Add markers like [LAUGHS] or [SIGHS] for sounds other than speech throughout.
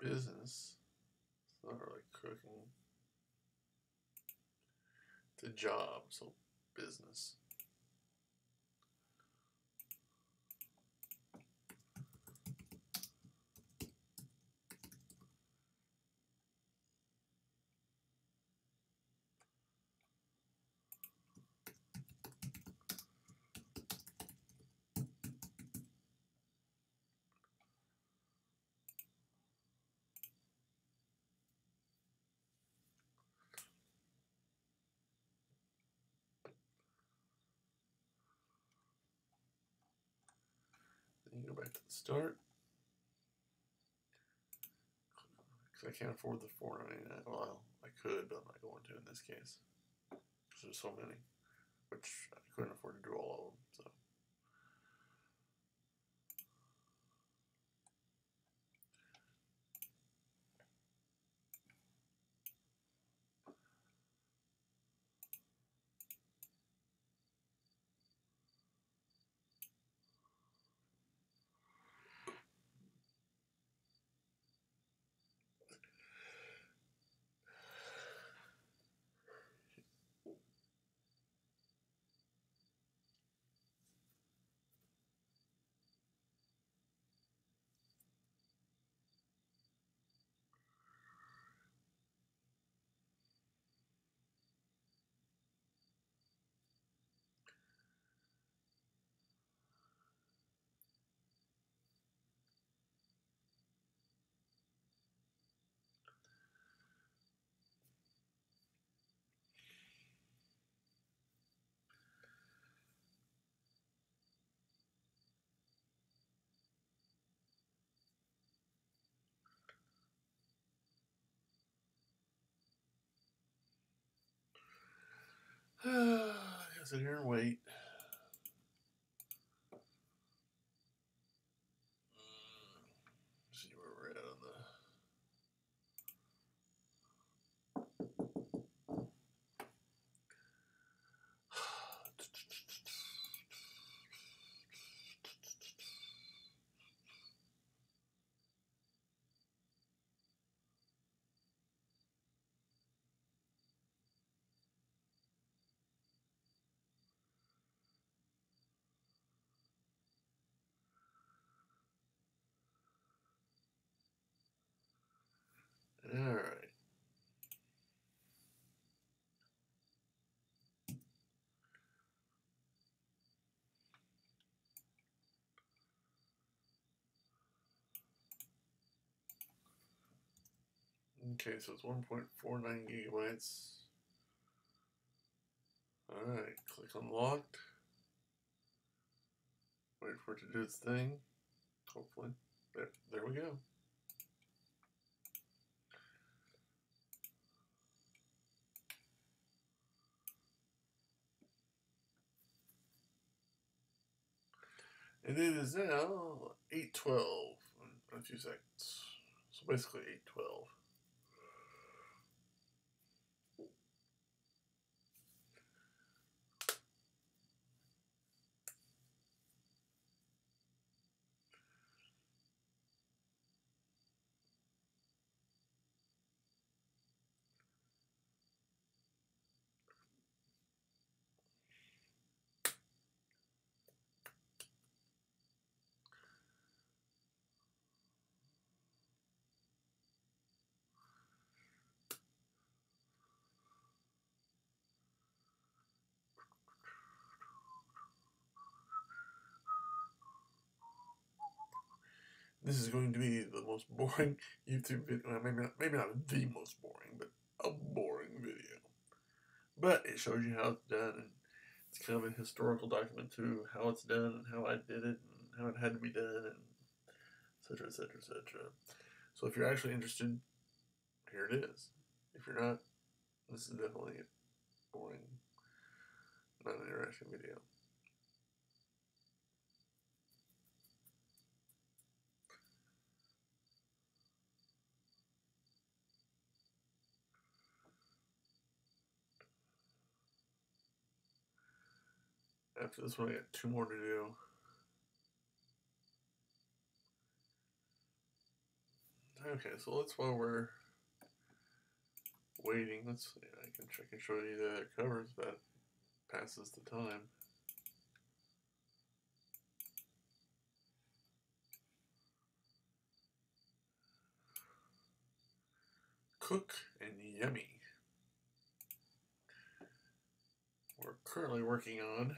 business. It's not really cooking. It's a job, so business. Go back to the start. Because I can't afford the 499 Well, I could, but I'm not going to in this case. Because there's so many. Which I couldn't afford to do all of them, so. I [SIGHS] sit here and wait. Mm, See where we're at on the. All right. Okay, so it's 1.49 gigabytes. Alright, click on locked. Wait for it to do its thing. Hopefully. There, there we go. And it is now 8.12 in a few seconds. So basically 8.12. This is going to be the most boring [LAUGHS] YouTube video. Maybe not, maybe not the most boring, but a boring video. But it shows you how it's done, and it's kind of a historical document to how it's done and how I did it and how it had to be done, and etc. etc. etc. So if you're actually interested, here it is. If you're not, this is definitely a boring, not an interesting video. After this one, I got two more to do. Okay, so let's while we're waiting, let's see, I can check and show you the covers that passes the time. Cook and Yummy. We're currently working on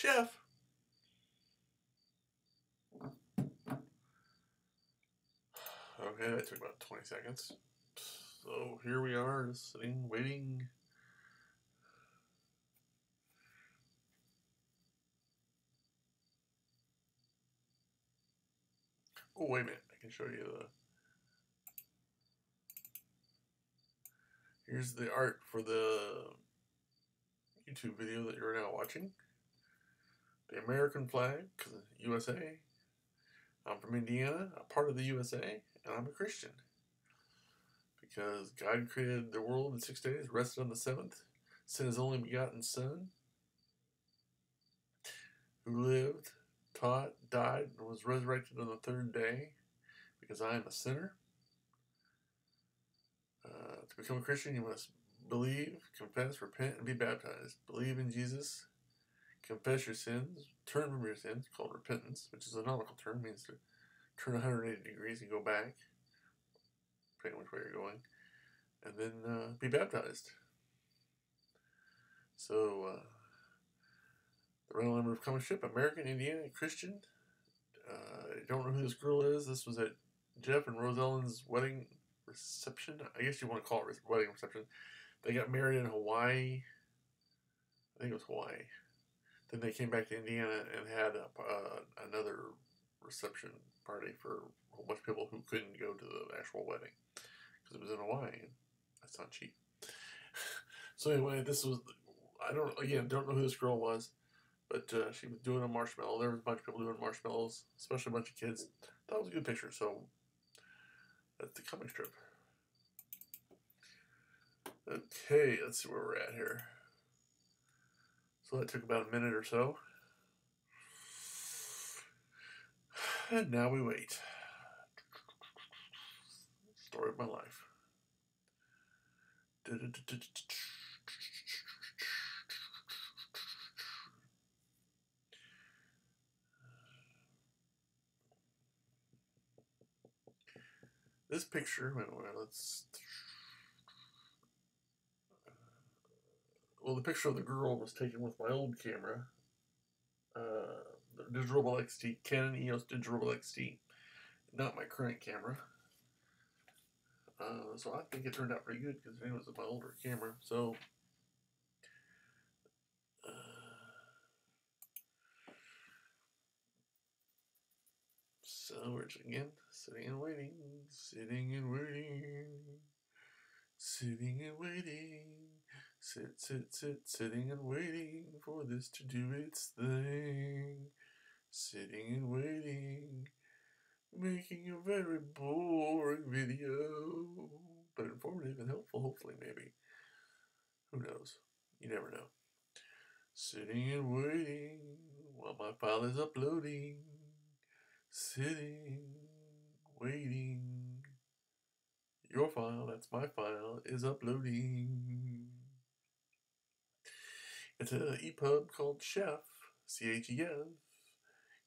Chef. Okay, that took about 20 seconds. So here we are, just sitting, waiting. Oh, wait a minute. I can show you the... Here's the art for the YouTube video that you're now watching. The American flag, USA. I'm from Indiana, a part of the USA, and I'm a Christian. Because God created the world in six days, rested on the seventh, sent his only begotten Son, who lived, taught, died, and was resurrected on the third day, because I am a sinner. Uh, to become a Christian, you must believe, confess, repent, and be baptized. Believe in Jesus, confess your sins, turn from your sins, called repentance, which is a nautical term, means to turn 180 degrees and go back, depending which way you're going, and then uh, be baptized. So, uh, the rental number of common American, Indian, Christian. Uh, I don't know who this girl is. This was at Jeff and Rose Ellen's wedding reception. I guess you want to call it wedding reception. They got married in Hawaii. I think it was Hawaii. Then they came back to Indiana and had a, uh, another reception party for a whole bunch of people who couldn't go to the actual wedding because it was in Hawaii. And that's not cheap. [LAUGHS] so anyway, this was I don't again don't know who this girl was, but uh, she was doing a marshmallow. There was a bunch of people doing marshmallows, especially a bunch of kids. That was a good picture. So that's the comic strip. Okay, let's see where we're at here. So that took about a minute or so. And now we wait. Story of my life. This picture, wait, wait, let's. Well, the picture of the girl was taken with my old camera. Uh, Digital Rebel XT, Canon EOS Digital Rebel XT, not my current camera. Uh, so I think it turned out pretty good because it was my older camera. So, uh, so we're again sitting and waiting, sitting and waiting, sitting and waiting. Sit, sit, sit, sitting and waiting for this to do its thing sitting and waiting, making a very boring video, but informative and helpful, hopefully, maybe. Who knows? You never know. Sitting and waiting while my file is uploading. Sitting, waiting. Your file, that's my file, is uploading. It's an EPUB called Chef, C H E F.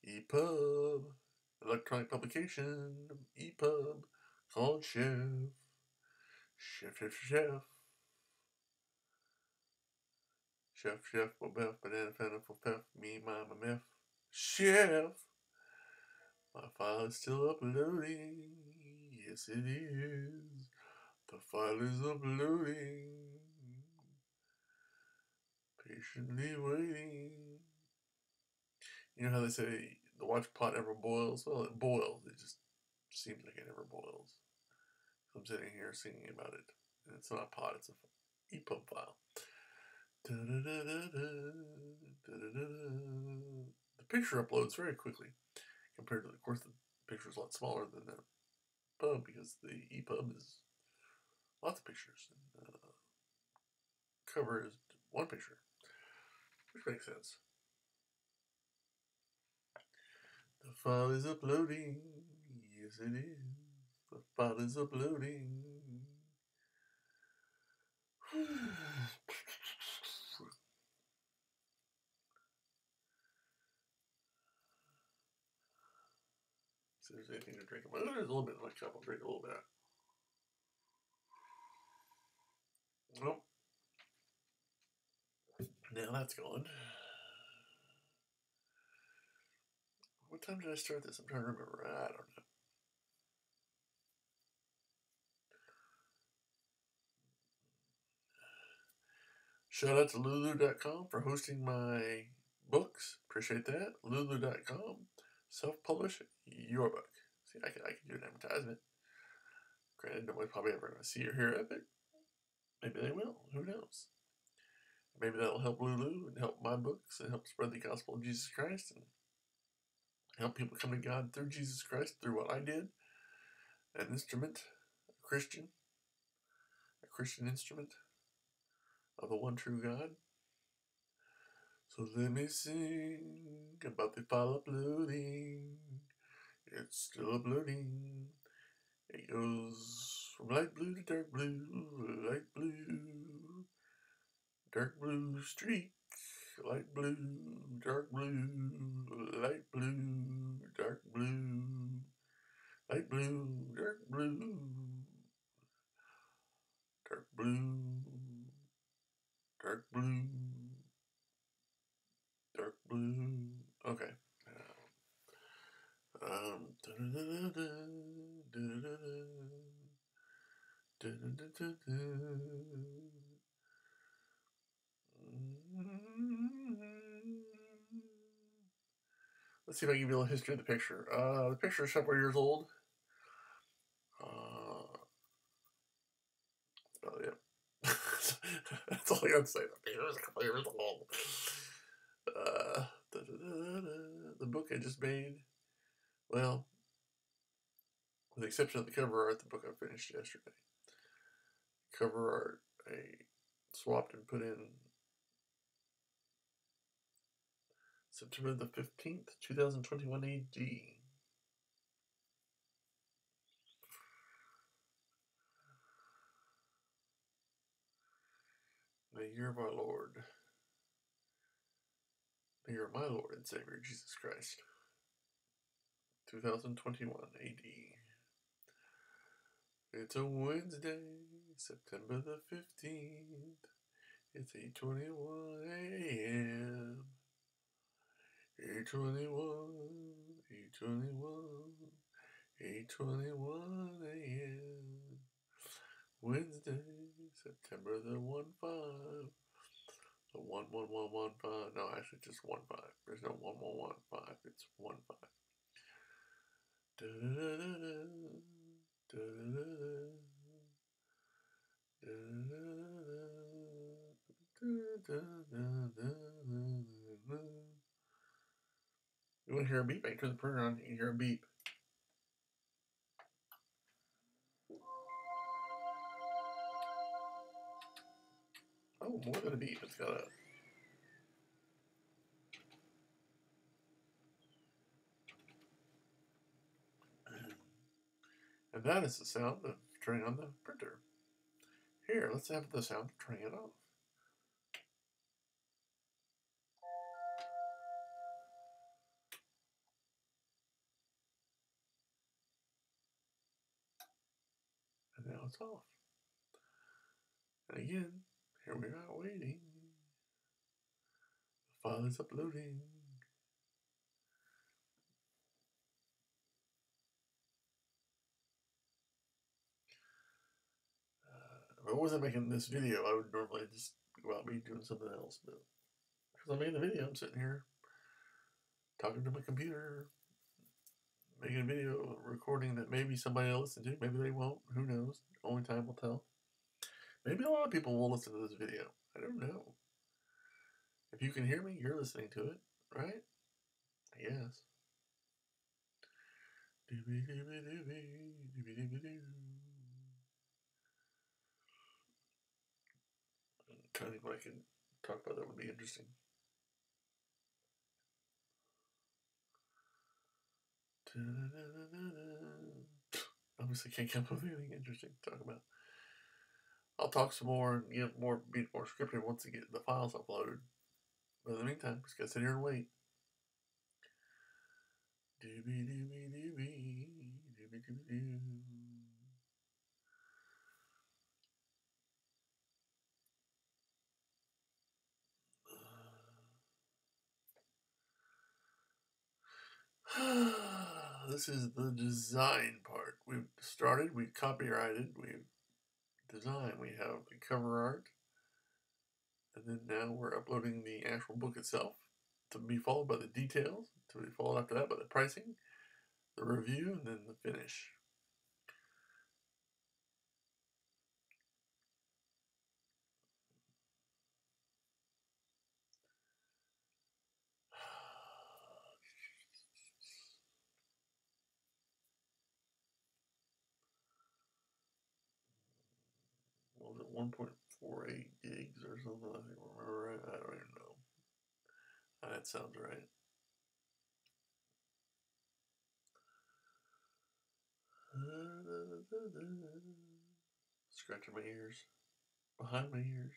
EPUB, electronic publication, EPUB, called Chef. Chef, Chef, Chef. Chef, Chef, Bobef, Banana, Fanta, Pef, Me, Mama, Meth. Chef! My file is still uploading. Yes, it is. The file is uploading. Patiently waiting. You know how they say the watch pot never boils? Well, it boils. It just seems like it never boils. I'm sitting here singing about it. And it's not a pot, it's a EPUB file. The picture uploads very quickly compared to, of course, the picture is a lot smaller than the pub because the EPUB is lots of pictures. And, uh, cover is one picture, which makes sense. The file is uploading. Yes, it is. The file is uploading. If there's anything to drink. Well, there's a little bit in my cup. I'll drink a little bit. Nope. Now that's gone. What time did I start this? I'm trying to remember. I don't know. Shout out to Lulu.com for hosting my books. Appreciate that. Lulu.com. Self publish your book. See, I can, I can do an advertisement. Granted, nobody's probably ever going to see or hear of it. Maybe they will. Who knows? Maybe that'll help Lulu and help my books and help spread the gospel of Jesus Christ and help people come to God through Jesus Christ, through what I did. An instrument, a Christian, a Christian instrument of the one true God. So let me sing about the file uploading. It's still uploading. It goes from light blue to dark blue, light blue, dark blue streak, light blue, dark blue, light blue, dark blue, light blue, dark blue, dark blue, dark blue, dark blue. Okay. Um, da-da-da-da-da, da-da-da-da, da-da-da-da-da. Let's see if I can give you a little history of the picture. Uh, the picture is several years old. Uh, about [LAUGHS] it. that's all I got to say. The picture is a couple years old. Uh, da-da-da-da-da. the book I just made. Well, with the exception of the cover art, the book I finished yesterday. Cover art, I swapped and put in September the 15th, 2021 AD. The year of our Lord. The year of my Lord and Savior, Jesus Christ. 2021 AD. It's a Wednesday, September the 15th. It's 8.21 a.m. 8.21, 8.21, 8.21 a.m. Wednesday, September the 1 5. The 1 1 1 1 5. No, actually, just 1 5. There's no 1 1 1 5. It's 1 5. You to hear a beep? Turn the printer on. You hear a beep. Oh, more than a beep. It's got a And that is the sound of turning on the printer. Here, let's have the sound of turning it off. It's off. And again, here we are waiting. The file is uploading. Uh, if I wasn't making this video, I would normally just go out be doing something else. But because I'm making the video, I'm sitting here talking to my computer, making a video, recording that maybe somebody will listen to. Maybe they won't. Who knows? Only time will tell. Maybe a lot of people will listen to this video. I don't know. If you can hear me, you're listening to it, right? Yes. I think what I can talk about that would be interesting. [LAUGHS] Obviously, can't come up with anything interesting to talk about. I'll talk some more and get more, be more scripted once I get the files uploaded. But in the meantime, just gotta sit here and wait. Doobie doobie doobie, doobie doobie doo. This is the design part. We've started, we've copyrighted, we've designed, we have the cover art, and then now we're uploading the actual book itself to be followed by the details, to be followed after that by the pricing, the review, and then the finish. 1.48 gigs or something? I think remember right. I don't even know. Uh, that sounds right. [LAUGHS] Scratching my ears, behind my ears,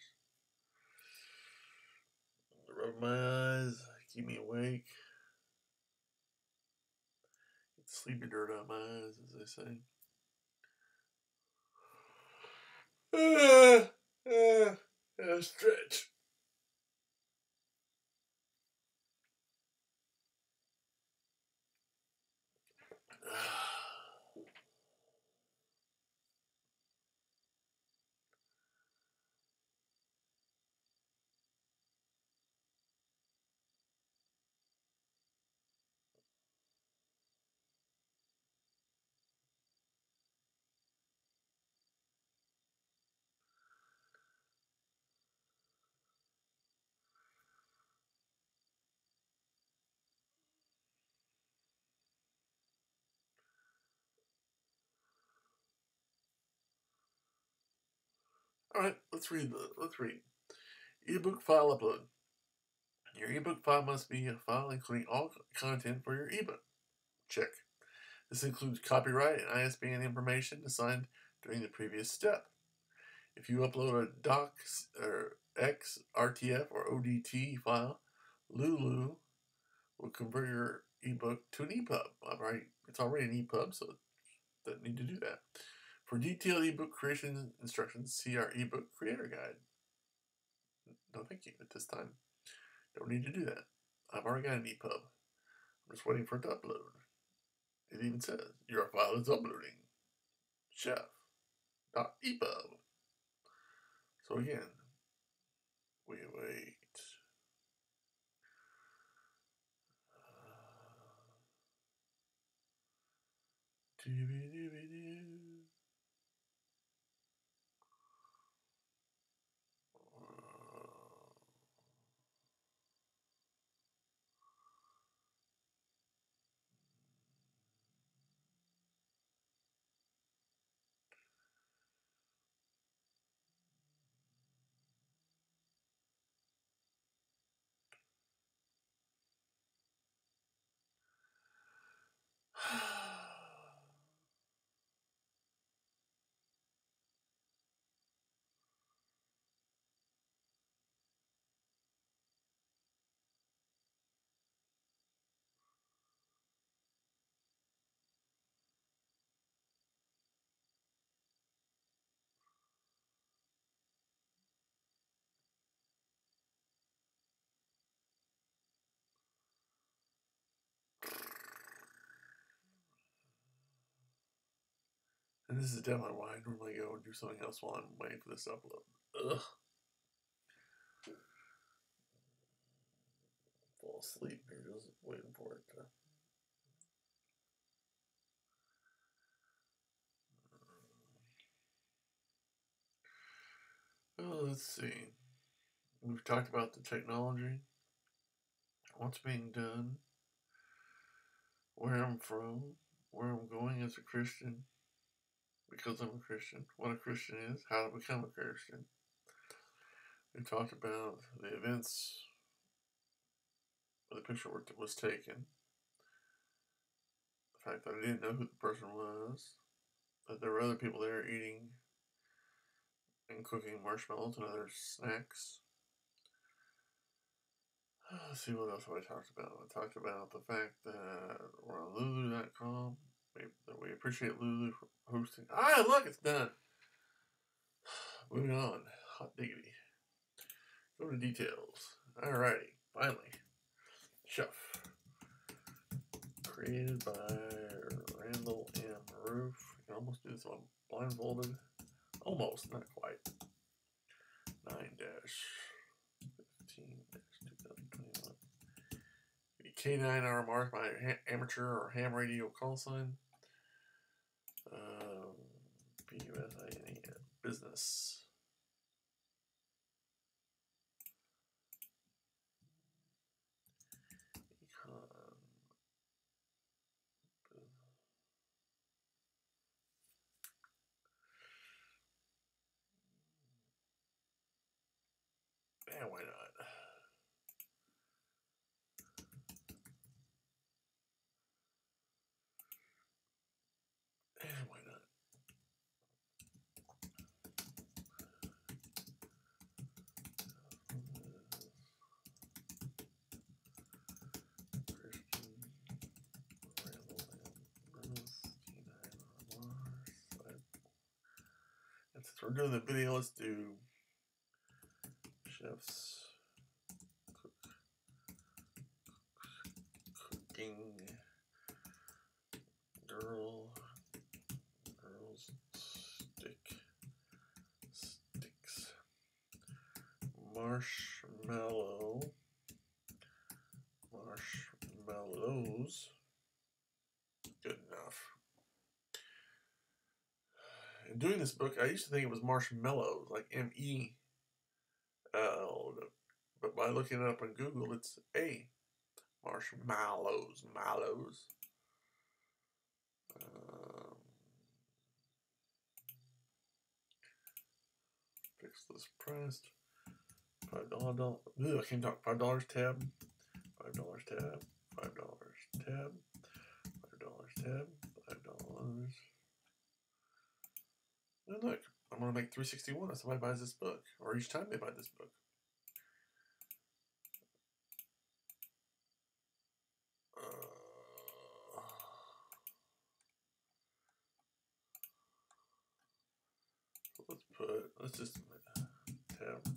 rub my eyes, keep me awake. Get sleepy dirt out my eyes, as they say. Uh, uh, uh, stretch. [SIGHS] [SIGHS] All right, let's read the let's read. Ebook file upload. Your ebook file must be a file including all content for your ebook. Check. This includes copyright and ISBN information assigned during the previous step. If you upload a docs or X, RTF, or ODT file, Lulu will convert your ebook to an EPUB. All right, it's already an EPUB, so it doesn't need to do that. For detailed ebook creation instructions, see our ebook creator guide. No, thank you at this time. Don't need to do that. I've already got an EPUB. I'm just waiting for it to upload. It even says your file is uploading. Chef.epub. So again, we wait. Uh, Dooby-dooby-doo. And this is definitely why I normally go and do something else while I'm waiting for this upload. Ugh. Fall asleep here just waiting for it to. Well, let's see. We've talked about the technology, what's being done, where I'm from, where I'm going as a Christian, because I'm a Christian, what a Christian is, how to become a Christian. We talked about the events where the picture was taken, the fact that I didn't know who the person was, that there were other people there eating and cooking marshmallows and other snacks. [SIGHS] Let's see what else I talked about. I talked about the fact that we're on Lulu.com. We, appreciate Lulu for hosting. Ah, look, it's done. [SIGHS] Moving on. Hot diggity. Go to details. Alrighty, finally. Chef. Created by Randall M. Rueff. You can almost do this one blindfolded. Almost, not quite. 9 15 2021. K9R mark my amateur or ham radio call sign. Um, B-U-S-I-N-E, business. Econ. Yeah, why not? We're doing the video, let's do chefs cook, cooking girl girls stick sticks marshmallow marshmallows good enough in doing this book i used to think it was marshmallows like m-e L, but by looking it up on Google, it's A. Marshmallows, mallows. Um, fix this priced. Five dollar. I can't talk. Five dollars tab. Five dollars tab. Five dollars tab. Five dollars tab. Five dollars. Look, I'm gonna make 361 if somebody buys this book, or each time they buy this book. Uh, let's put let's just tab.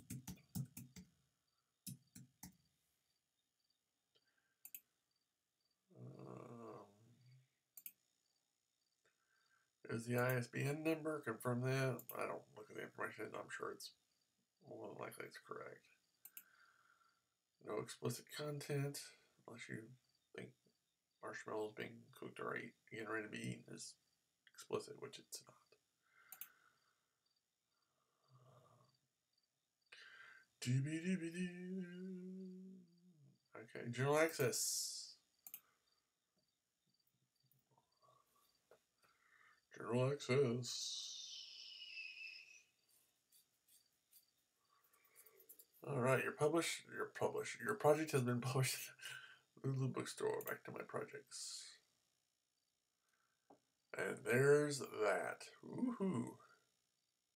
The ISBN number confirm that? I don't look at the information. I'm sure it's more than likely it's correct. No explicit content unless you think marshmallows being cooked or eat, getting ready to be eaten is explicit, which it's not. Okay, general access. General access. All right, your publish, your publish, your project has been published. Lulu Bookstore. Back to my projects. And there's that. Woohoo!